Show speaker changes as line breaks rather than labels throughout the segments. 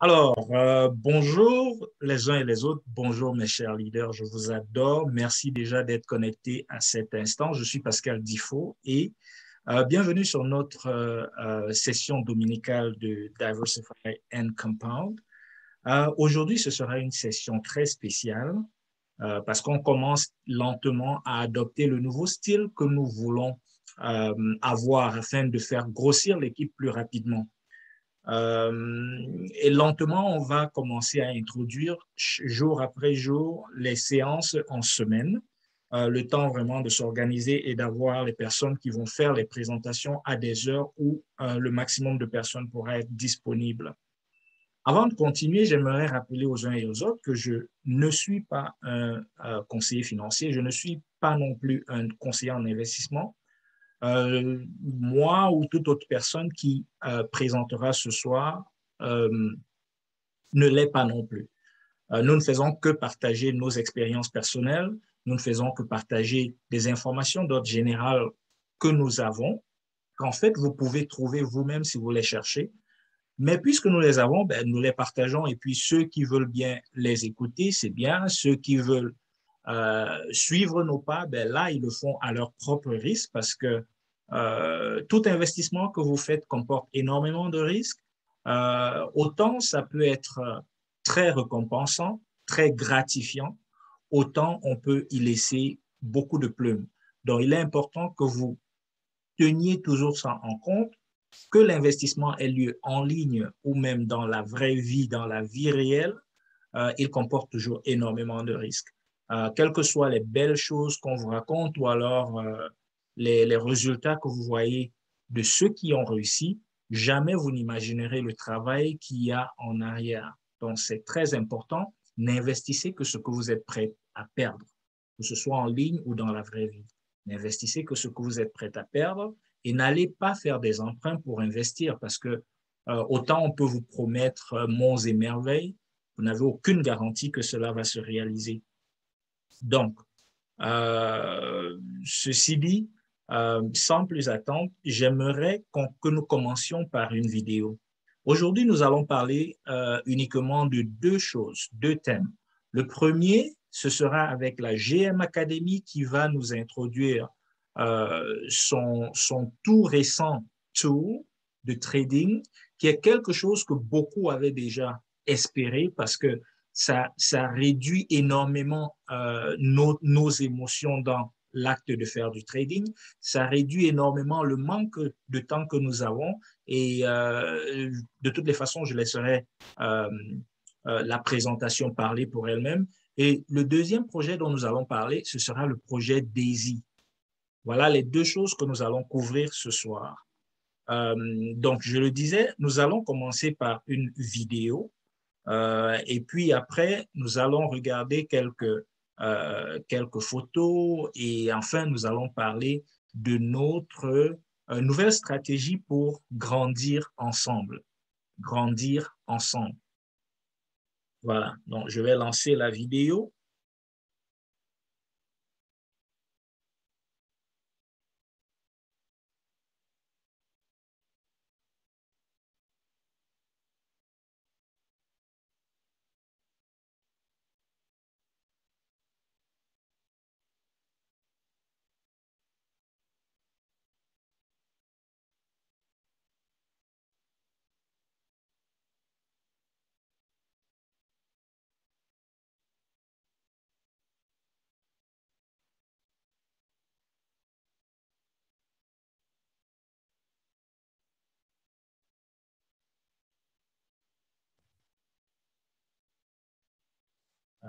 Alors, euh, bonjour les uns et les autres. Bonjour mes chers leaders, je vous adore. Merci déjà d'être connectés à cet instant. Je suis Pascal Difo et euh, bienvenue sur notre euh, session dominicale de Diversify and Compound. Aujourd'hui, ce sera une session très spéciale parce qu'on commence lentement à adopter le nouveau style que nous voulons avoir afin de faire grossir l'équipe plus rapidement. Euh, et lentement, on va commencer à introduire jour après jour les séances en semaine, euh, le temps vraiment de s'organiser et d'avoir les personnes qui vont faire les présentations à des heures où euh, le maximum de personnes pourra être disponible. Avant de continuer, j'aimerais rappeler aux uns et aux autres que je ne suis pas un conseiller financier, je ne suis pas non plus un conseiller en investissement. Euh, moi ou toute autre personne qui euh, présentera ce soir euh, ne l'est pas non plus. nous ne faisons que partager nos expériences personnelles, nous ne faisons que partager des informations d'ordre général que nous avons, qu'en fait, vous pouvez trouver vous-même si vous les cherchez. Mais puisque nous les avons, ben, nous les partageons et puis ceux qui veulent bien les écouter, c'est bien. Ceux qui veulent suivre nos pas, ben là, ils le font à leur propre risque parce que euh, tout investissement que vous faites comporte énormément de risques. Euh, autant ça peut être très récompensant, très gratifiant, autant on peut y laisser beaucoup de plumes. Donc, il est important que vous teniez toujours ça en compte, que l'investissement ait lieu en ligne ou même dans la vraie vie, dans la vie réelle, il comporte toujours énormément de risques. Euh, quelles que soient les belles choses qu'on vous raconte ou alors euh, les, résultats que vous voyez de ceux qui ont réussi, jamais vous n'imaginerez le travail qu'il y a en arrière. Donc, c'est très important. N'investissez que ce que vous êtes prêt à perdre, que ce soit en ligne ou dans la vraie vie. N'investissez que ce que vous êtes prêt à perdre et n'allez pas faire des emprunts pour investir parce que euh, autant on peut vous promettre monts et merveilles, vous n'avez aucune garantie que cela va se réaliser. Donc, euh, ceci dit, euh, sans plus attendre, j'aimerais que nous commencions par une vidéo. Aujourd'hui, nous allons parler euh, uniquement de deux choses, deux thèmes. Le premier, ce sera avec la GM Academy qui va nous introduire son, son tout récent tool de trading, qui est quelque chose que beaucoup avaient déjà espéré parce que ça, réduit énormément euh, nos, émotions dans l'acte de faire du trading. Ça réduit énormément le manque de temps que nous avons et euh, de toutes les façons, je laisserai euh, la présentation parler pour elle-même. Et le deuxième projet dont nous allons parler, ce sera le projet DAISY. Voilà les deux choses que nous allons couvrir ce soir. Donc, je le disais, nous allons commencer par une vidéo et puis après, nous allons regarder quelques, euh, quelques photos et enfin, nous allons parler de notre euh, nouvelle stratégie pour grandir ensemble. Grandir ensemble. Voilà, donc je vais lancer la vidéo.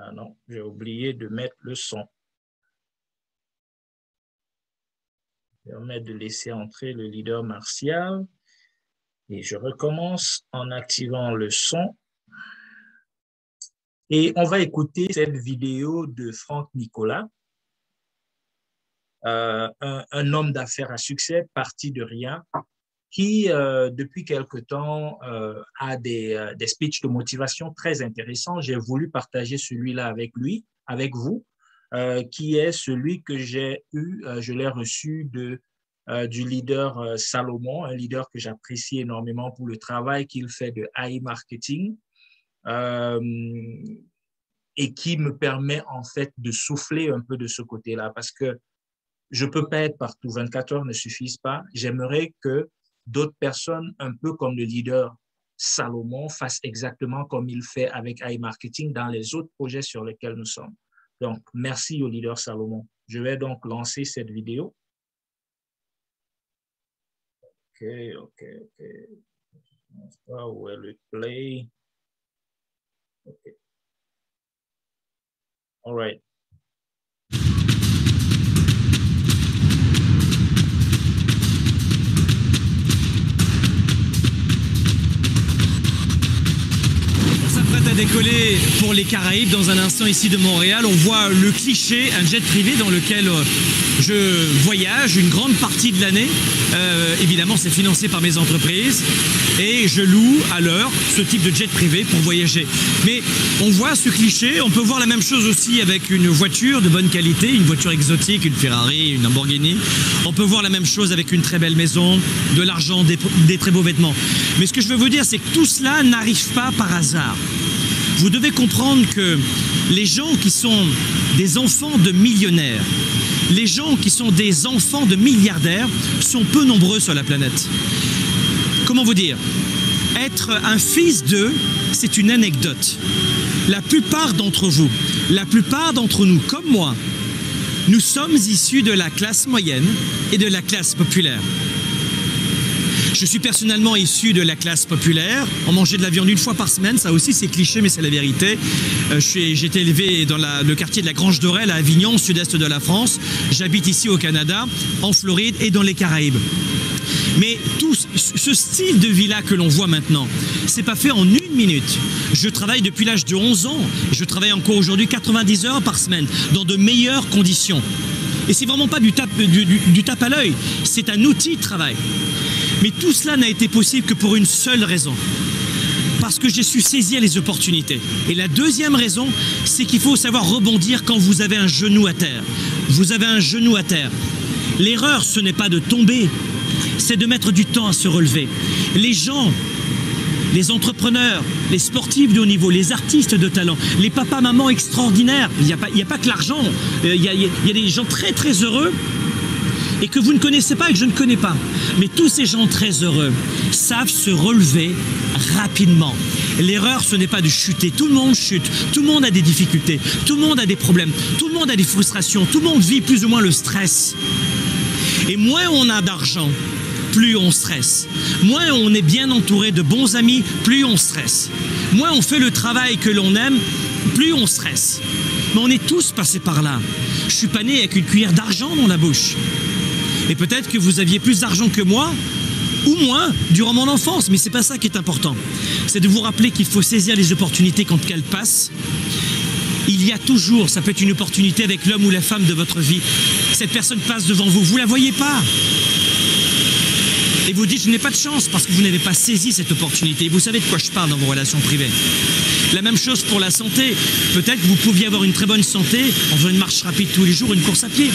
Ah non, j'ai oublié de mettre le son. Permet de laisser entrer le leader martial. Et je recommence en activant le son. Et on va écouter cette vidéo de Franck Nicolas, euh, un, un, homme d'affaires à succès parti de rien, qui, euh, depuis quelque temps, euh, a des, euh, des speeches de motivation très intéressants. J'ai voulu partager celui-là avec lui, avec vous, euh, qui est celui que j'ai eu, euh, je l'ai reçu de, euh, du leader Salomon, un leader que j'apprécie énormément pour le travail qu'il fait de high marketing. et qui me permet en fait de souffler un peu de ce côté-là parce que je peux pas être partout. 24 heures ne suffisent pas. J'aimerais que d'autres personnes, un peu comme le leader Salomon, fassent exactement comme il fait avec iMarketing dans les autres projets sur lesquels nous sommes. Donc, merci au leader Salomon. Je vais donc lancer cette vidéo. OK, OK, OK. Je ne sais le play. OK. All right.
À décoller pour les Caraïbes dans un instant ici de Montréal. On voit le cliché, un jet privé dans lequel euh, je voyage une grande partie de l'année. Euh, évidemment, c'est financé par mes entreprises et je loue à l'heure ce type de jet privé pour voyager. Mais on voit ce cliché, on peut voir la même chose aussi avec une voiture de bonne qualité, une voiture exotique, une Ferrari, une Lamborghini. On peut voir la même chose avec une très belle maison, de l'argent, des, des très beaux vêtements. Mais ce que je veux vous dire, c'est que tout cela n'arrive pas par hasard. Vous devez comprendre que les gens qui sont des enfants de millionnaires, les gens qui sont des enfants de milliardaires sont peu nombreux sur la planète. Comment vous dire? Être un fils d'eux, c'est une anecdote. La plupart d'entre vous, la plupart d'entre nous, comme moi, nous sommes issus de la classe moyenne et de la classe populaire. Je suis personnellement issu de la classe populaire. On mangeait de la viande une fois par semaine, ça aussi c'est cliché mais c'est la vérité. Euh, J'ai été élevé dans le quartier de la Grange d'Orel à Avignon, sud-est de la France. J'habite ici au Canada, en Floride et dans les Caraïbes. Mais tout ce style de vie-là que l'on voit maintenant, c'est pas fait en une minute. Je travaille depuis l'âge de 11 ans. Je travaille encore aujourd'hui 90 heures par semaine dans de meilleures conditions. Et c'est vraiment pas du tape à l'œil, c'est un outil de travail. Mais tout cela n'a été possible que pour une seule raison. Parce que j'ai su saisir les opportunités. Et la deuxième raison, c'est qu'il faut savoir rebondir quand vous avez un genou à terre. Vous avez un genou à terre. L'erreur, ce n'est pas de tomber, c'est de mettre du temps à se relever. Les gens, les entrepreneurs, les sportifs de haut niveau, les artistes de talent, les papas, mamans extraordinaires, il n'y a, pas que l'argent, il, il y a des gens très très heureux et que vous ne connaissez pas et que je ne connais pas. Mais tous ces gens très heureux savent se relever rapidement. L'erreur, ce n'est pas de chuter. Tout le monde chute. Tout le monde a des difficultés. Tout le monde a des problèmes. Tout le monde a des frustrations. Tout le monde vit plus ou moins le stress. Et moins on a d'argent, plus on stresse. Moins on est bien entouré de bons amis, plus on stresse. Moins on fait le travail que l'on aime, plus on stresse. Mais on est tous passés par là. Je suis pas né avec une cuillère d'argent dans la bouche. Et peut-être que vous aviez plus d'argent que moi, ou moins, durant mon enfance. Mais c'est pas ça qui est important. C'est de vous rappeler qu'il faut saisir les opportunités quand elles passent. Il y a toujours, ça peut être une opportunité avec l'homme ou la femme de votre vie. Cette personne passe devant vous, vous la voyez pas. Et vous dites, je n'ai pas de chance parce que vous n'avez pas saisi cette opportunité. Vous savez de quoi je parle dans vos relations privées. La même chose pour la santé. Peut-être que vous pouviez avoir une très bonne santé en faisant une marche rapide tous les jours, une course à pied.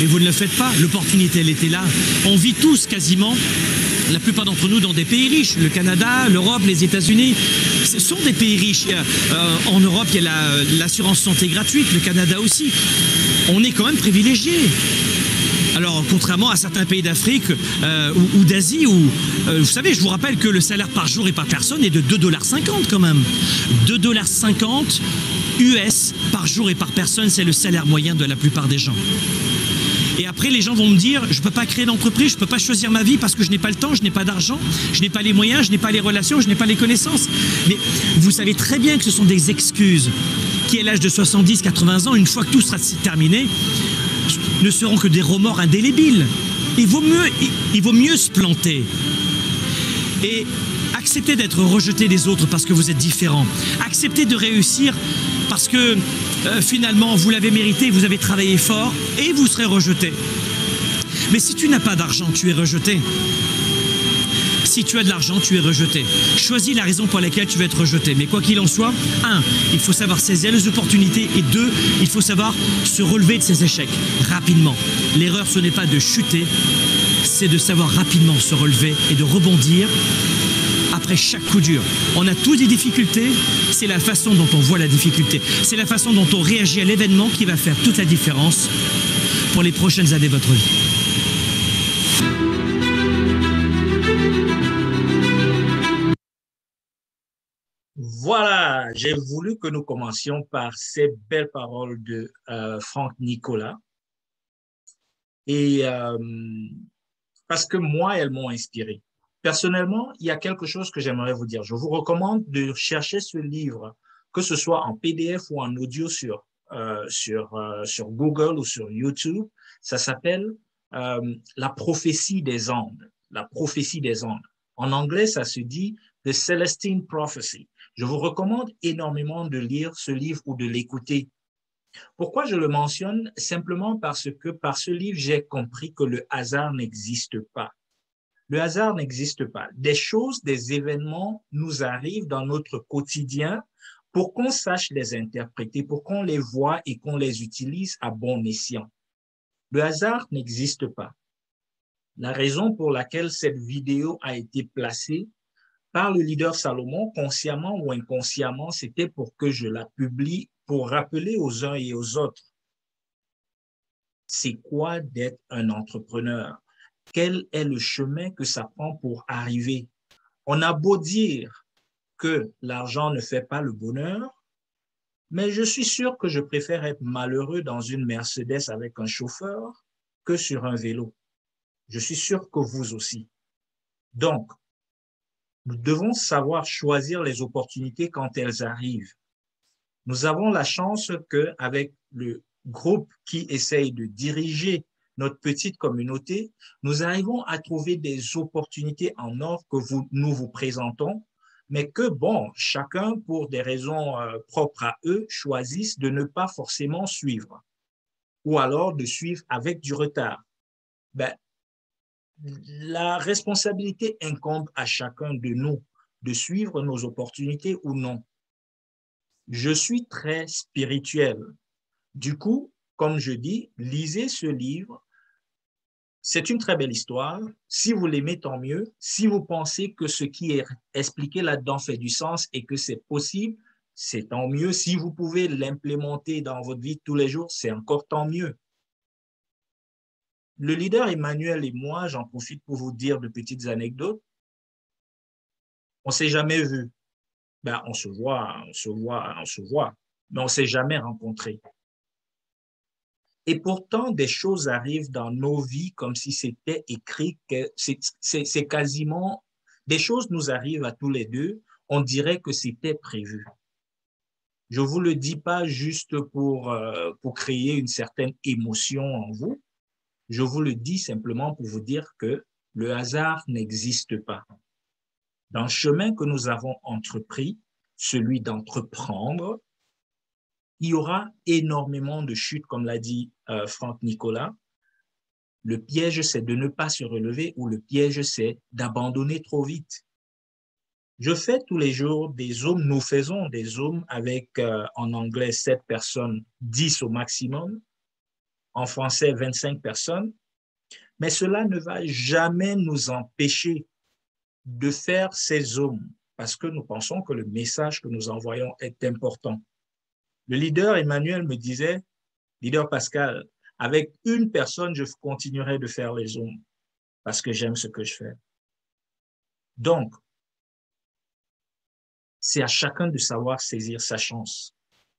Mais vous ne le faites pas. L'opportunité, elle était là. On vit tous quasiment la plupart d'entre nous dans des pays riches, le Canada, l'Europe, les États-Unis, ce sont des pays riches. Euh, en Europe, il y a l'assurance la, santé gratuite, le Canada aussi. On est quand même privilégiés. Alors, contrairement à certains pays d'Afrique euh, ou, ou d'Asie, où, euh, vous savez, je vous rappelle que le salaire par jour et par personne est de 2,50$ quand même. 2,50$ US par jour et par personne, c'est le salaire moyen de la plupart des gens. Et après, les gens vont me dire, je ne peux pas créer d'entreprise, je ne peux pas choisir ma vie parce que je n'ai pas le temps, je n'ai pas d'argent, je n'ai pas les moyens, je n'ai pas les relations, je n'ai pas les connaissances. Mais vous savez très bien que ce sont des excuses qui, à l'âge de 70, 80 ans, une fois que tout sera terminé, ne seront que des remords indélébiles. Il vaut mieux, il vaut mieux se planter. Et accepter d'être rejeté des autres parce que vous êtes différent. Accepter de réussir parce que euh, finalement vous l'avez mérité, vous avez travaillé fort et vous serez rejeté. Mais si tu n'as pas d'argent, tu es rejeté. Si tu as de l'argent, tu es rejeté. Choisis la raison pour laquelle tu vas être rejeté. Mais quoi qu'il en soit, un, il faut savoir saisir les opportunités et deux, il faut savoir se relever de ses échecs rapidement. L'erreur, ce n'est pas de chuter, c'est de savoir rapidement se relever et de rebondir après chaque coup dur. On a tous des difficultés, c'est la façon dont on voit la difficulté, c'est la façon dont on réagit à l'événement qui va faire toute la différence pour les prochaines années de votre vie.
Voilà, j'ai voulu que nous commencions par ces belles paroles de euh, Franck Nicolas. Et euh, parce que moi, elles m'ont inspiré. Personnellement, il y a quelque chose que j'aimerais vous dire. Je vous recommande de chercher ce livre, que ce soit en PDF ou en audio sur, euh, sur, euh, sur Google ou sur YouTube. Ça s'appelle euh, La prophétie des. La prophétie des Andes. En anglais, ça se dit The Celestine Prophecy. Je vous recommande énormément de lire ce livre ou de l'écouter. Pourquoi je le mentionne? Simplement parce que par ce livre, j'ai compris que le hasard n'existe pas. Le hasard n'existe pas. Des choses, des événements nous arrivent dans notre quotidien pour qu'on sache les interpréter, pour qu'on les voit et qu'on les utilise à bon escient. Le hasard n'existe pas. La raison pour laquelle cette vidéo a été placée par le leader Salomon, consciemment ou inconsciemment, c'était pour que je la publie pour rappeler aux uns et aux autres c'est quoi d'être un entrepreneur, quel est le chemin que ça prend pour arriver. On a beau dire que l'argent ne fait pas le bonheur, mais je suis sûr que je préfère être malheureux dans une Mercedes avec un chauffeur que sur un vélo. Je suis sûr que vous aussi. Donc, nous devons savoir choisir les opportunités quand elles arrivent. Nous avons la chance qu'avec le groupe qui essaye de diriger notre petite communauté, nous arrivons à trouver des opportunités en or que nous vous présentons, mais que, bon, chacun, pour des raisons euh, propres à eux, choisissent de ne pas forcément suivre, ou alors de suivre avec du retard. Ben, la responsabilité incombe à chacun de nous de suivre nos opportunités ou non. Je suis très spirituel. Du coup, comme je dis, lisez ce livre. C'est une très belle histoire. Si vous l'aimez, tant mieux. Si vous pensez que ce qui est expliqué là-dedans fait du sens et que c'est possible, c'est tant mieux. Si vous pouvez l'implémenter dans votre vie tous les jours, c'est encore tant mieux. Le leader Emmanuel et moi, j'en profite pour vous dire de petites anecdotes. On s'est jamais vu. Ben, on se voit, on se voit, on se voit, mais on s'est jamais rencontré. Et pourtant, des choses arrivent dans nos vies comme si c'était écrit, que c'est quasiment, des choses nous arrivent à tous les deux, on dirait que c'était prévu. Je vous le dis pas juste pour, euh, pour créer une certaine émotion en vous, je vous le dis simplement pour vous dire que le hasard n'existe pas. Dans le chemin que nous avons entrepris, celui d'entreprendre, il y aura énormément de chutes, comme l'a dit euh, Franck Nicolas. Le piège, c'est de ne pas se relever ou le piège, c'est d'abandonner trop vite. Je fais tous les jours des zooms, nous faisons des zooms avec euh, en anglais 7 personnes, 10 au maximum en français 25 personnes, mais cela ne va jamais nous empêcher de faire ces zooms parce que nous pensons que le message que nous envoyons est important. Le leader Emmanuel me disait, leader Pascal, avec une personne, je continuerai de faire les zooms parce que j'aime ce que je fais. Donc, c'est à chacun de savoir saisir sa chance.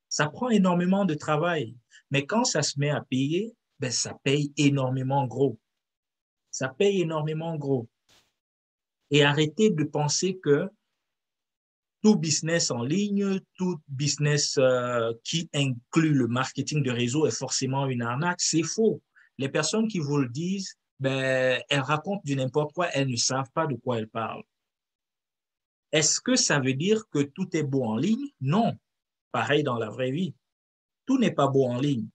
Ça prend énormément de travail. Mais quand ça se met à payer, ben, ça paye énormément gros. Ça paye énormément gros. Et arrêtez de penser que tout business en ligne, tout business euh, qui inclut le marketing de réseau est forcément une arnaque. C'est faux. Les personnes qui vous le disent, ben, elles racontent du n'importe quoi, elles ne savent pas de quoi elles parlent. Est-ce que ça veut dire que tout est beau en ligne? Non. Pareil dans la vraie vie tout n'est pas beau en ligne.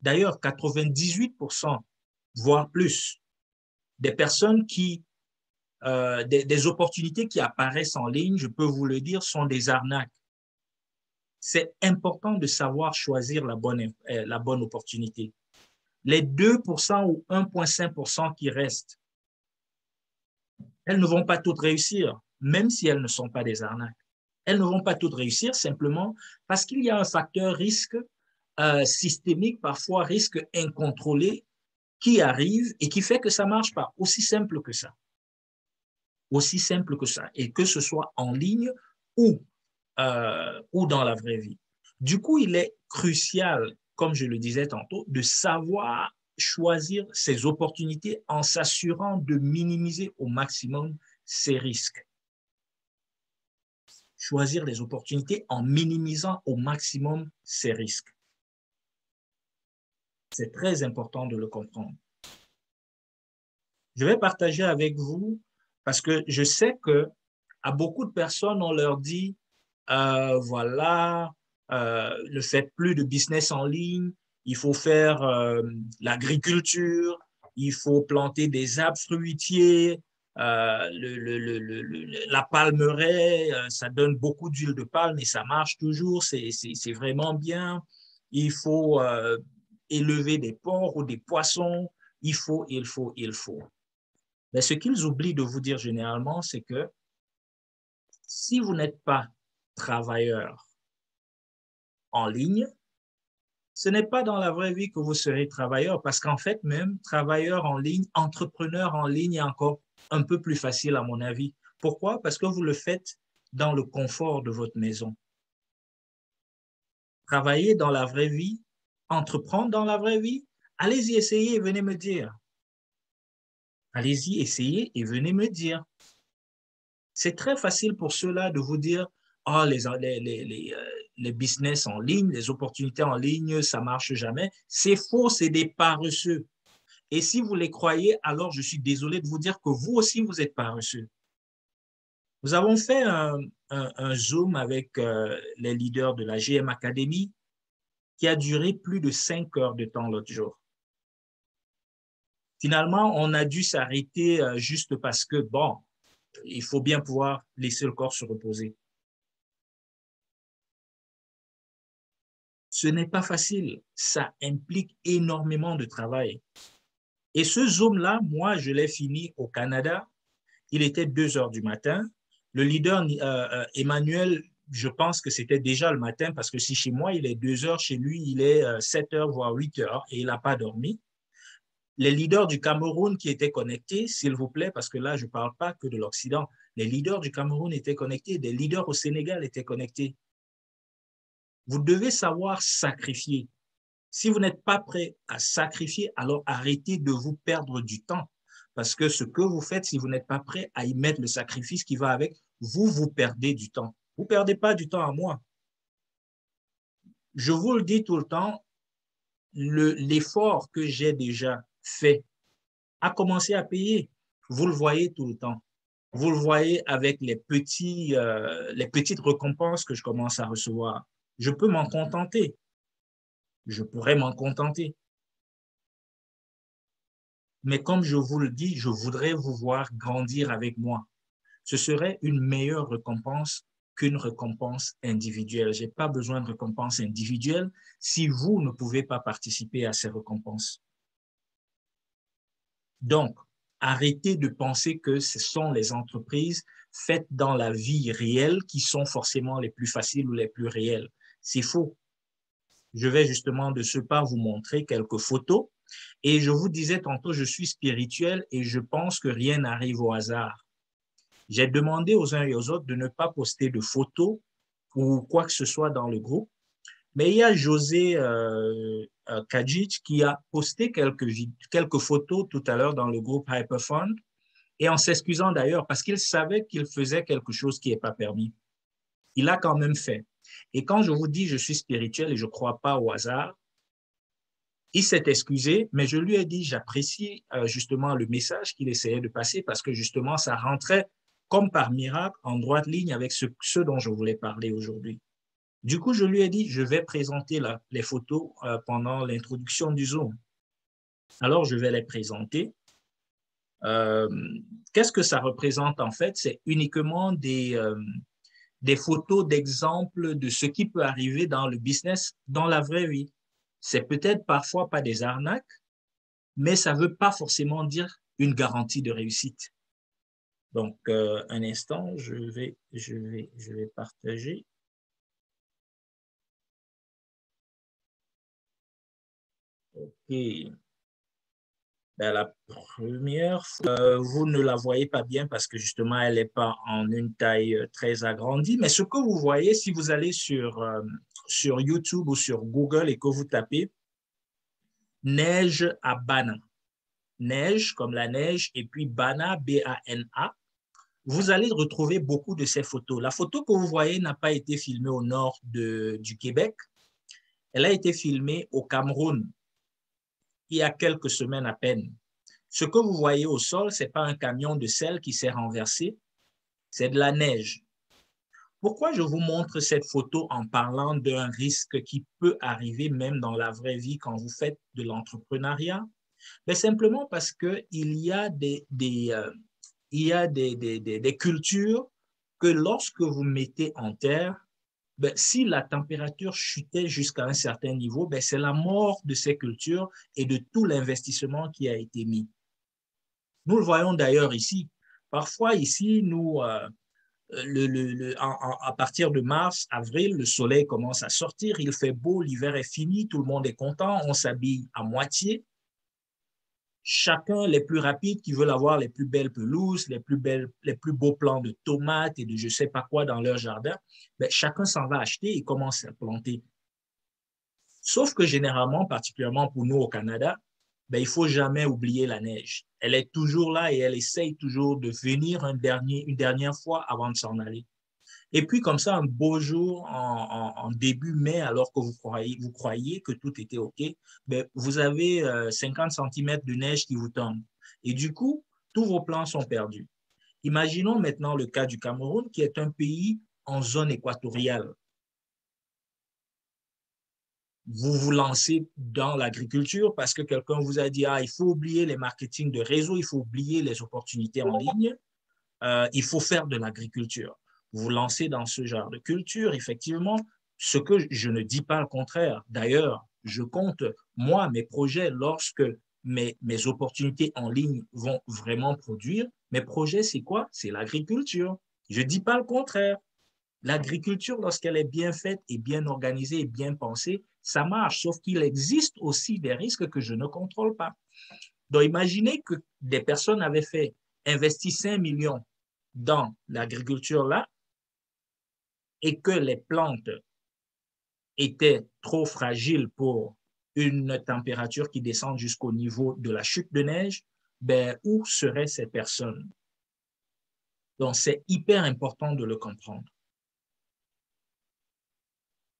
D'ailleurs, 98%, voire plus, des personnes qui, euh, des, opportunités qui apparaissent en ligne, je peux vous le dire, sont des arnaques. C'est important de savoir choisir la bonne, euh, la bonne opportunité. Les 2% ou 1,5% qui restent, elles ne vont pas toutes réussir. même si elles ne sont pas des arnaques. Elles ne vont pas toutes réussir simplement parce qu'il y a un facteur risque euh, systémique, parfois risque incontrôlé, qui arrive et qui fait que ça marche pas. Aussi simple que ça. Aussi simple que ça. Et que ce soit en ligne ou, euh, ou dans la vraie vie. Du coup, il est crucial, comme je le disais tantôt, de savoir choisir ses opportunités en s'assurant de minimiser au maximum ses risques. Choisir les opportunités en minimisant au maximum ses risques. C'est très important de le comprendre. Je vais partager avec vous parce que je sais que à beaucoup de personnes, on leur dit, euh, voilà, euh, ne faites plus de business en ligne, il faut faire euh, l'agriculture, il faut planter des arbres fruitiers, euh, la palmeraie, ça donne beaucoup d'huile de palme et ça marche toujours, c'est vraiment bien. Il faut élever des porcs ou des poissons, il faut, il faut, il faut. Mais ce qu'ils oublient de vous dire généralement, c'est que si vous n'êtes pas travailleur en ligne, ce n'est pas dans la vraie vie que vous serez travailleur, parce qu'en fait, même travailleur en ligne, entrepreneur en ligne est encore un peu plus facile à mon avis. Pourquoi? Parce que vous le faites dans le confort de votre maison. Travailler dans la vraie vie, entreprendre dans la vraie vie, allez-y, essayez et venez me dire. Allez-y, essayez et venez me dire. C'est très facile pour ceux-là de vous dire, oh, les, business en ligne, les opportunités en ligne, ça marche jamais. C'est faux, c'est des paresseux. Et si vous les croyez, alors je suis désolé de vous dire que vous aussi, vous êtes paresseux. Nous avons fait un, Zoom avec euh, les leaders de la GM Academy qui a duré plus de cinq heures de temps l'autre jour. Finalement, on a dû s'arrêter euh, juste parce que, bon, il faut bien pouvoir laisser le corps se reposer. Ce n'est pas facile. Ça implique énormément de travail. Et ce Zoom-là, moi, je l'ai fini au Canada. Il était 2 heures du matin. Le leader euh, euh, Emmanuel, je pense que c'était déjà le matin parce que si chez moi, il est 2 heures, chez lui, il est 7 euh, heures, voire 8 heures et il n'a pas dormi. Les leaders du Cameroun qui étaient connectés, s'il vous plaît, parce que là, je ne parle pas que de l'Occident. Les leaders du Cameroun étaient connectés, des leaders au Sénégal étaient connectés. Vous devez savoir sacrifier. Si vous n'êtes pas prêt à sacrifier, alors arrêtez de vous perdre du temps. Parce que ce que vous faites, si vous n'êtes pas prêt à y mettre le sacrifice qui va avec, vous, vous perdez du temps. Vous ne perdez pas du temps à moi. Je vous le dis tout le temps, l'effort que j'ai déjà fait a commencé à payer. Vous le voyez tout le temps. Vous le voyez avec les, euh, les petites récompenses que je commence à recevoir je peux m'en contenter. Je pourrais m'en contenter. Mais comme je vous le dis, je voudrais vous voir grandir avec moi. Ce serait une meilleure récompense qu'une récompense individuelle. Je n'ai pas besoin de récompense individuelle si vous ne pouvez pas participer à ces récompenses. Donc, arrêtez de penser que ce sont les entreprises faites dans la vie réelle qui sont forcément les plus faciles ou les plus réelles. C'est faux. Je vais justement de ce pas vous montrer quelques photos. Et je vous disais tantôt, je suis spirituel et je pense que rien n'arrive au hasard. J'ai demandé aux uns et aux autres de ne pas poster de photos ou quoi que ce soit dans le groupe. Mais il y a José euh, euh Kajic qui a posté quelques, photos tout à l'heure dans le groupe Hyperfund et en s'excusant d'ailleurs parce qu'il savait qu'il faisait quelque chose qui n'est pas permis. Il a quand même fait. Et quand je vous dis je suis spirituel et je ne crois pas au hasard, il s'est excusé, mais je lui ai dit j'apprécie euh, justement le message qu'il essayait de passer parce que justement ça rentrait comme par miracle en droite ligne avec ce, dont je voulais parler aujourd'hui. Du coup, je lui ai dit je vais présenter les photos euh, pendant l'introduction du Zoom. Alors, je vais les présenter. Euh, qu'est-ce que ça représente en fait? C'est uniquement des, des photos d'exemples de ce qui peut arriver dans le business, dans la vraie vie. C'est peut-être parfois pas des arnaques, mais ça ne veut pas forcément dire une garantie de réussite. Donc, euh, un instant, je vais, je vais, je vais partager. Ben, la première euh, vous ne la voyez pas bien parce que justement, elle n'est pas en une taille euh, très agrandie. Mais ce que vous voyez, si vous allez sur, euh, sur YouTube ou sur Google et que vous tapez neige à Bana, neige comme la neige et puis Bana, B-A-N-A, vous allez retrouver beaucoup de ces photos. La photo que vous voyez n'a pas été filmée au nord de, du Québec. Elle a été filmée au Cameroun il y a quelques semaines à peine. Ce que vous voyez au sol, ce n'est pas un camion de sel qui s'est renversé, c'est de la neige. Pourquoi je vous montre cette photo en parlant d'un risque qui peut arriver même dans la vraie vie quand vous faites de l'entrepreneuriat? Mais ben, simplement parce qu'il y a euh, il y a des, des cultures que lorsque vous mettez en terre, ben, si la température chutait jusqu'à un certain niveau, ben, c'est la mort de ces cultures et de tout l'investissement qui a été mis. Nous le voyons d'ailleurs ici. Parfois ici, nous, euh, le, le, à partir de mars, avril, le soleil commence à sortir, il fait beau, l'hiver est fini, tout le monde est content, on s'habille à moitié chacun les plus rapides qui veulent avoir les plus belles pelouses, les plus, beaux plants de tomates et de je ne sais pas quoi dans leur jardin, ben, chacun s'en va acheter et commence à planter. Sauf que généralement, particulièrement pour nous au Canada, ben, il faut jamais oublier la neige. Elle est toujours là et elle essaye toujours de venir un dernier, une dernière fois avant de s'en aller. Et puis, comme ça, un beau jour, en, début mai, alors que vous croyez, que tout était OK, ben, vous avez 50 euh, cm de neige qui vous tombe. Et du coup, tous vos plans sont perdus. Imaginons maintenant le cas du Cameroun, qui est un pays en zone équatoriale. Vous vous lancez dans l'agriculture parce que quelqu'un vous a dit, ah, il faut oublier les marketing de réseau, il faut oublier les opportunités en ligne, euh, il faut faire de l'agriculture vous lancez dans ce genre de culture, effectivement, ce que je ne dis pas le contraire. D'ailleurs, je compte, moi, mes projets, lorsque mes, mes opportunités en ligne vont vraiment produire, mes projets, c'est quoi? C'est l'agriculture. Je ne dis pas le contraire. L'agriculture, lorsqu'elle est bien faite et bien organisée et bien pensée, ça marche, sauf qu'il existe aussi des risques que je ne contrôle pas. Donc, imaginez que des personnes avaient fait, investi 5 millions dans l'agriculture là, et que les plantes étaient trop fragiles pour une température qui descend jusqu'au niveau de la chute de neige, ben, où seraient ces personnes? Donc, c'est hyper important de le comprendre.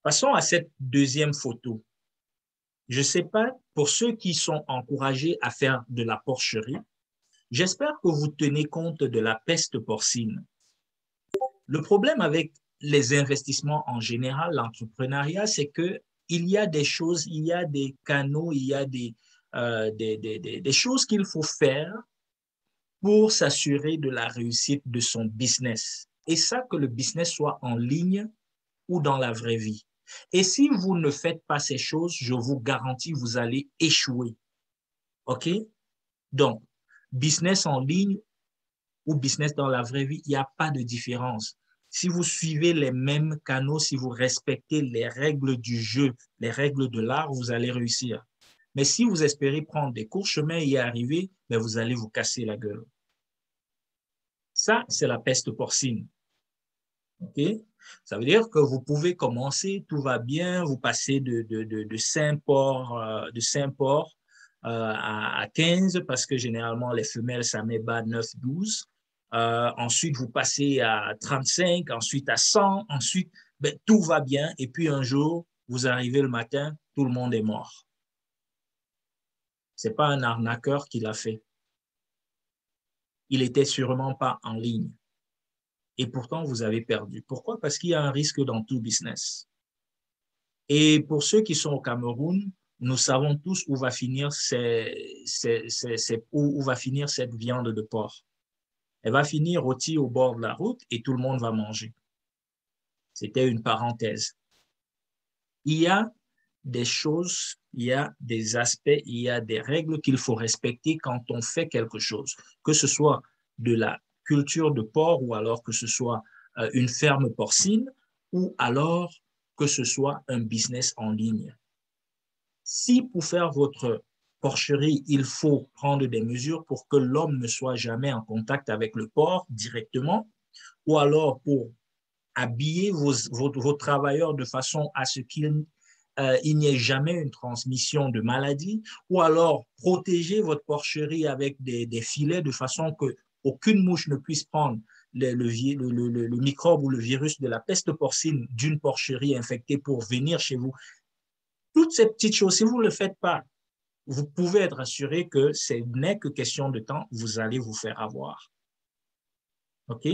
Passons à cette deuxième photo. Je ne sais pas, pour ceux qui sont encouragés à faire de la porcherie, j'espère que vous tenez compte de la peste porcine. Le problème avec les investissements en général, l'entrepreneuriat, c'est que il y a des choses, il y a des canaux, il y a des, euh, des, des, des, choses qu'il faut faire pour s'assurer de la réussite de son business. Et ça, que le business soit en ligne ou dans la vraie vie. Et si vous ne faites pas ces choses, je vous garantis, vous allez échouer. OK? Donc, business en ligne ou business dans la vraie vie, il n'y a pas de différence si vous suivez les mêmes canaux, si vous respectez les règles du jeu, les règles de l'art, vous allez réussir. Mais si vous espérez prendre des courts chemins et y arriver, ben vous allez vous casser la gueule. Ça, c'est la peste porcine. Ça veut dire que vous pouvez commencer, tout va bien, vous passez de, de, de, de Saint-Port euh, euh, à, à 15 parce que généralement les femelles, ça met bas 9-12. Euh, ensuite, vous passez à 35, ensuite à 100, ensuite, ben, tout va bien. Et puis un jour, vous arrivez le matin, tout le monde est mort. C'est pas un arnaqueur qui l'a fait. Il était sûrement pas en ligne. Et pourtant, vous avez perdu. Pourquoi? Parce qu'il y a un risque dans tout business. Et pour ceux qui sont au Cameroun, nous savons tous où va finir, où va finir cette viande de porc elle va finir rôtie au bord de la route et tout le monde va manger. C'était une parenthèse. Il y a des choses, il y a des aspects, il y a des règles qu'il faut respecter quand on fait quelque chose, que ce soit de la culture de porc ou alors que ce soit euh, une ferme porcine ou alors que ce soit un business en ligne. Si pour faire votre porcherie, il faut prendre des mesures pour que l'homme ne soit jamais en contact avec le porc directement, ou alors pour habiller vos, vos, travailleurs de façon à ce qu'il euh, n'y ait jamais une transmission de maladie, ou alors protéger votre porcherie avec des, des filets de façon que aucune mouche ne puisse prendre le, le, le, microbe ou le virus de la peste porcine d'une porcherie infectée pour venir chez vous. Toutes ces petites choses, si vous ne le faites pas, vous pouvez être assuré que ce n'est que question de temps, vous allez vous faire avoir. OK?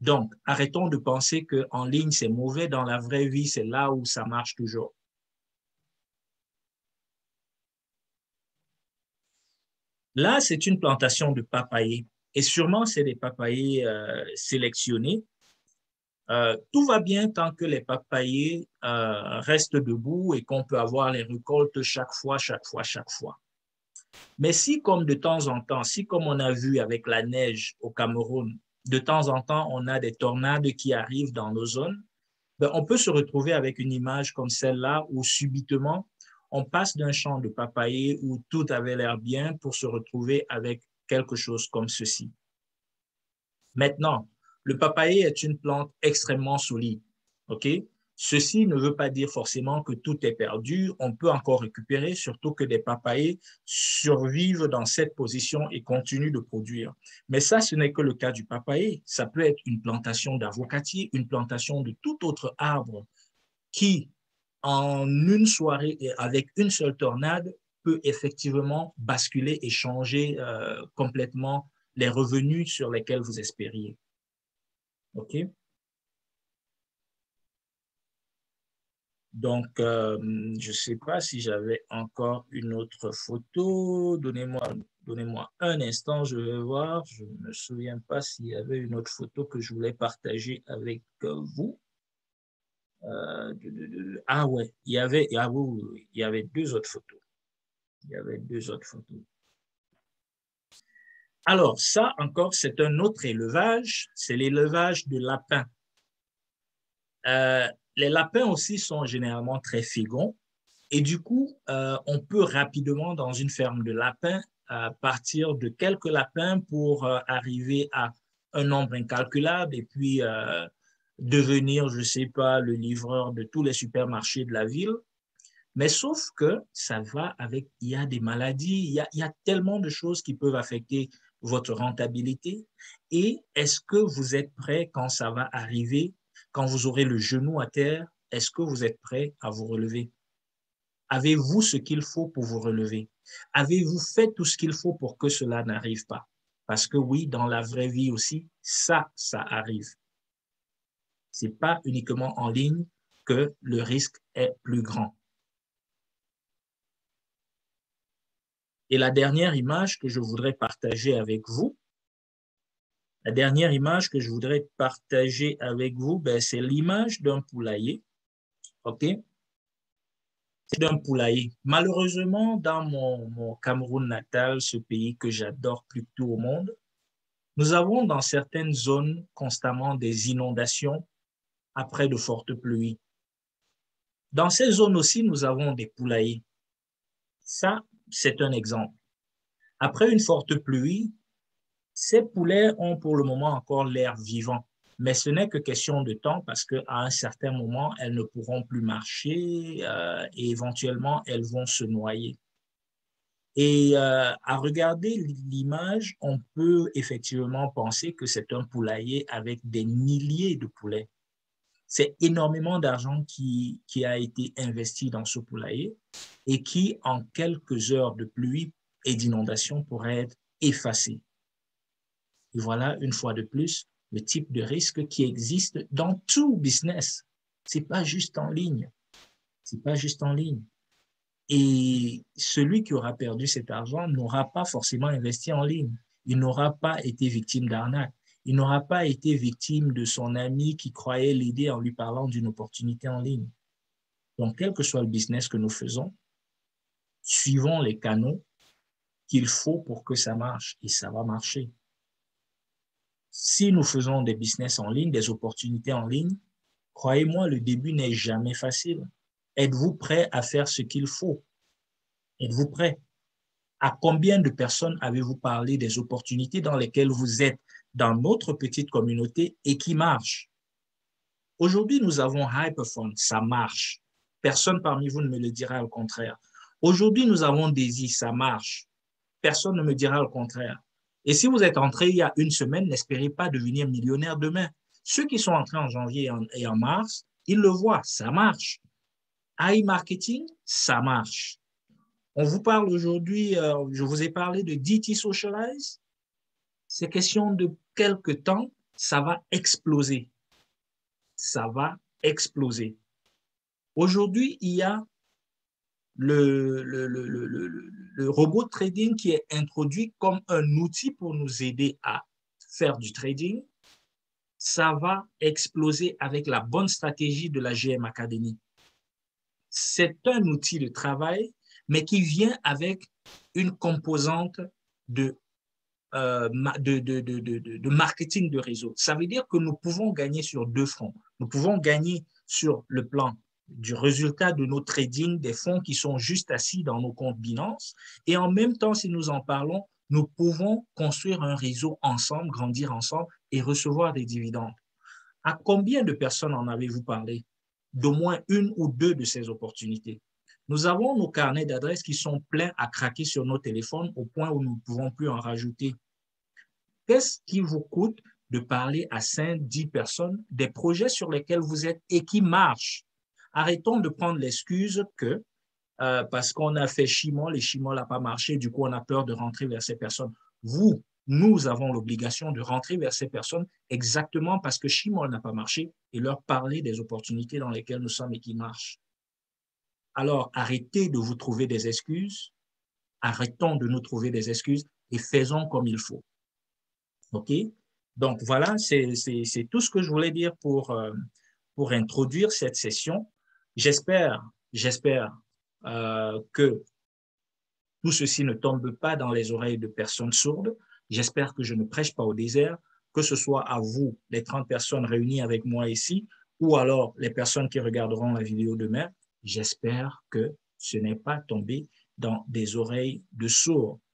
Donc, arrêtons de penser qu'en ligne, c'est mauvais. Dans la vraie vie, c'est là où ça marche toujours. Là, c'est une plantation de papayers. Et sûrement, c'est des papayers euh, sélectionnés. Euh, tout va bien tant que les papayers euh, restent debout et qu'on peut avoir les récoltes chaque fois, chaque fois, chaque fois. Mais si, comme de temps en temps, si comme on a vu avec la neige au Cameroun, de temps en temps, on a des tornades qui arrivent dans nos zones, ben, on peut se retrouver avec une image comme celle-là où subitement, on passe d'un champ de papayers où tout avait l'air bien pour se retrouver avec quelque chose comme ceci. Maintenant, le papayer est une plante extrêmement solide. Ceci ne veut pas dire forcément que tout est perdu. On peut encore récupérer, surtout que des papayers survivent dans cette position et continuent de produire. Mais ça, ce n'est que le cas du papayer. Ça peut être une plantation d'avocatier, une plantation de tout autre arbre qui, en une soirée et avec une seule tornade, peut effectivement basculer et changer euh, complètement les revenus sur lesquels vous espériez. OK? Donc, euh, je ne sais pas si j'avais encore une autre photo. Donnez-moi donnez un instant, je vais voir. Je ne me souviens pas s'il y avait une autre photo que je voulais partager avec vous. Euh, ah ouais, il y avait, ah il y avait deux autres photos. Il y avait deux autres photos. Alors, ça encore, c'est un autre élevage, c'est l'élevage de lapins. Euh, les lapins aussi sont généralement très fégons et du coup, euh, on peut rapidement, dans une ferme de lapins, euh, partir de quelques lapins pour arriver à un nombre incalculable et puis devenir, je ne sais pas, le livreur de tous les supermarchés de la ville. Mais sauf que ça va avec, il y a des maladies, il y a, il y a tellement de choses qui peuvent affecter votre rentabilité et est-ce que vous êtes prêt quand ça va arriver, quand vous aurez le genou à terre, est-ce que vous êtes prêt à vous relever? Avez-vous ce qu'il faut pour vous relever? Avez-vous fait tout ce qu'il faut pour que cela n'arrive pas? Parce que oui, dans la vraie vie aussi, ça, ça arrive. C'est pas uniquement en ligne que le risque est plus grand. Et la dernière image que je voudrais partager avec vous, la dernière image que je voudrais partager avec vous, ben, c'est l'image d'un poulailler. OK? C'est d'un. Malheureusement, dans mon, mon Cameroun natal, ce pays que j'adore plus que tout au monde, nous avons dans certaines zones constamment des inondations après de fortes pluies. Dans ces zones aussi, nous avons des poulaillers. Ça, c'est un exemple. Après une forte pluie, ces poulets ont pour le moment encore l'air vivant, mais ce n'est que question de temps parce qu'à un certain moment, elles ne pourront plus marcher euh, et éventuellement, elles vont se noyer. Et euh, à regarder l'image, on peut effectivement penser que c'est un poulailler avec des milliers de poulets. C'est énormément d'argent qui, a été investi dans ce poulailler et qui, en quelques heures de pluie et d'inondation, pourrait être effacé. Et voilà, une fois de plus, le type de risque qui existe dans tout business. C'est pas juste en ligne. C'est pas juste en ligne. Et celui qui aura perdu cet argent n'aura pas forcément investi en ligne. Il n'aura pas été victime d'arnaque. Il n'aura pas été victime de son ami qui croyait l'aider en lui parlant d'une opportunité en ligne. Donc, quel que soit le business que nous faisons, suivons les canaux qu'il faut pour que ça marche et ça va marcher. si nous faisons des business en ligne, des opportunités en ligne, croyez-moi, le début n'est jamais facile. Êtes-vous prêt à faire ce qu'il faut? Êtes-vous prêt? À combien de personnes avez-vous parlé des opportunités dans lesquelles vous êtes dans notre petite communauté et qui marchent? Aujourd'hui, nous avons Hyperphone, ça marche. Personne parmi vous ne me le dira au contraire. Aujourd'hui, nous avons Daisy, ça marche. Personne ne me dira le contraire. Et si vous êtes entré il y a une semaine, n'espérez pas devenir millionnaire demain. Ceux qui sont entrés en janvier et en, mars, ils le voient, ça marche. iMarketing, ça marche. On vous parle aujourd'hui, euh, je vous ai parlé de DT Socialize. C'est question de quelques temps, ça va exploser. Ça va exploser. Aujourd'hui, il y a le, le, le, le, robot trading qui est introduit comme un outil pour nous aider à faire du trading, ça va exploser avec la bonne stratégie de la GM Academy. C'est un outil de travail, mais qui vient avec une composante de, de, de marketing de réseau. Ça veut dire que nous pouvons gagner sur deux fronts. Nous pouvons gagner sur le plan du résultat de nos trading des fonds qui sont juste assis dans nos comptes Binance. Et en même temps, si nous en parlons, nous pouvons construire un réseau ensemble, grandir ensemble et recevoir des dividendes. À combien de personnes en avez-vous parlé? D'au moins une ou deux de ces opportunités. Nous avons nos carnets d'adresses qui sont pleins à craquer sur nos téléphones au point où nous ne pouvons plus en rajouter. Qu'est-ce qui vous coûte de parler à 5, 10 personnes des projets sur lesquels vous êtes et qui marchent? Arrêtons de prendre l'excuse que euh, parce qu'on a fait Chimon, les Chimon n'a pas marché, du coup on a peur de rentrer vers ces personnes. Vous, nous avons l'obligation de rentrer vers ces personnes exactement parce que Chimon n'a pas marché et leur parler des opportunités dans lesquelles nous sommes et qui marchent. Alors arrêtez de vous trouver des excuses, arrêtons de nous trouver des excuses et faisons comme il faut. OK? Donc voilà, c'est tout ce que je voulais dire pour, euh, pour introduire cette session. J'espère, j'espère euh, que tout ceci ne tombe pas dans les oreilles de personnes sourdes. J'espère que je ne prêche pas au désert, que ce soit à vous, les 30 personnes réunies avec moi ici, ou alors les personnes qui regarderont la vidéo demain. J'espère que ce n'est pas tombé dans des oreilles de sourds.